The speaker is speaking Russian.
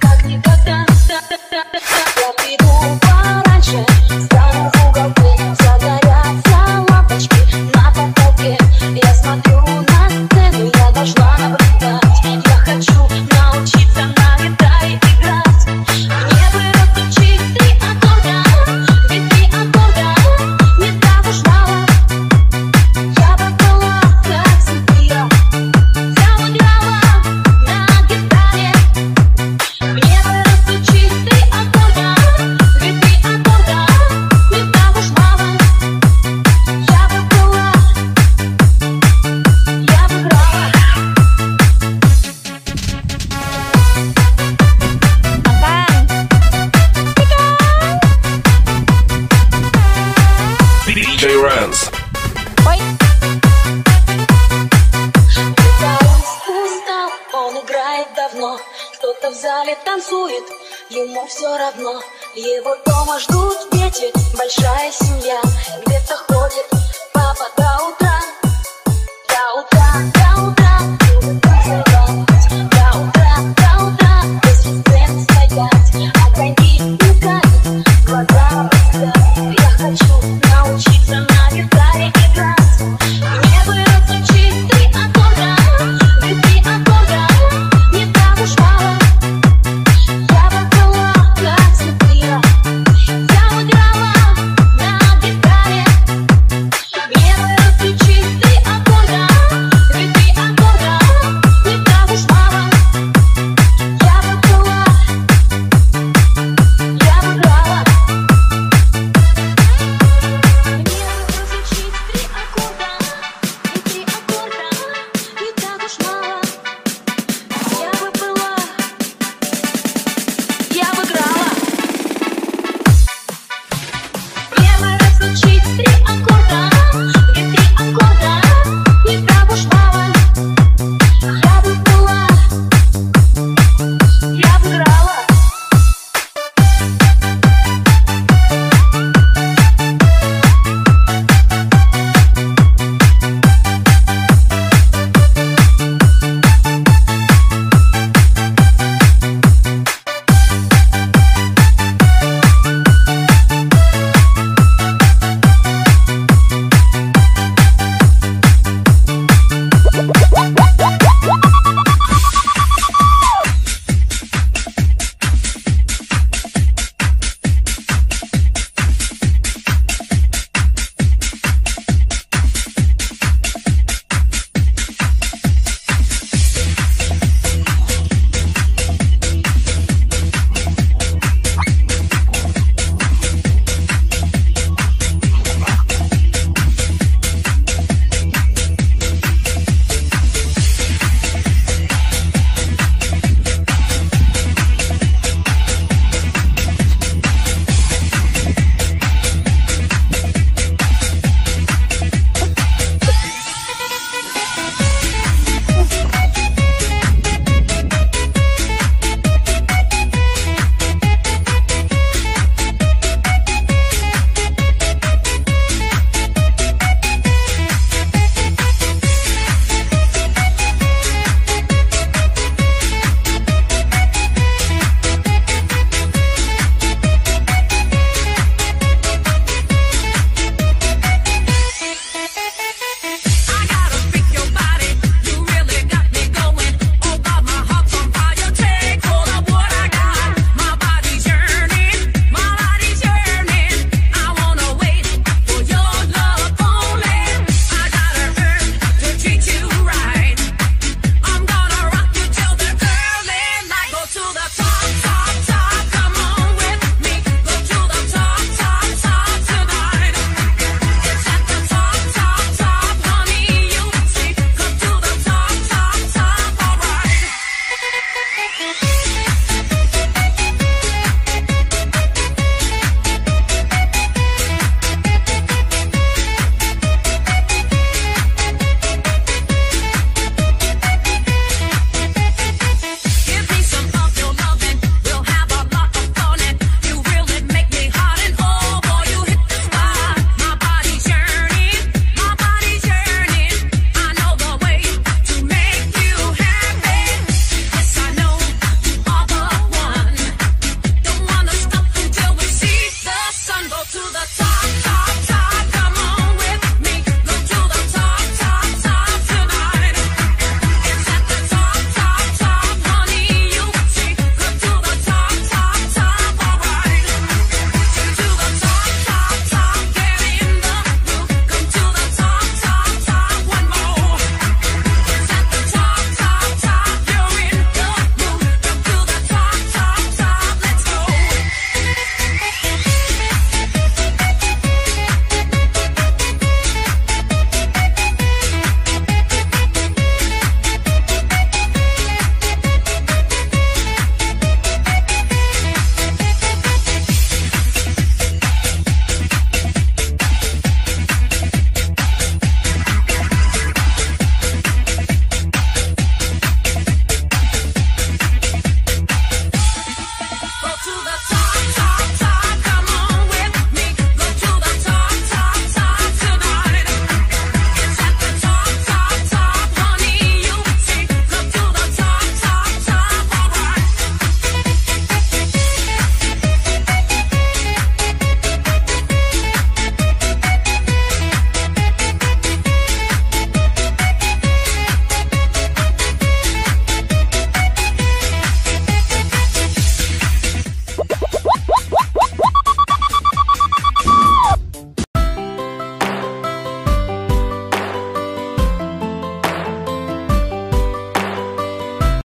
Как никогда, да, да, да, да. Его дома ждут дети, большая семья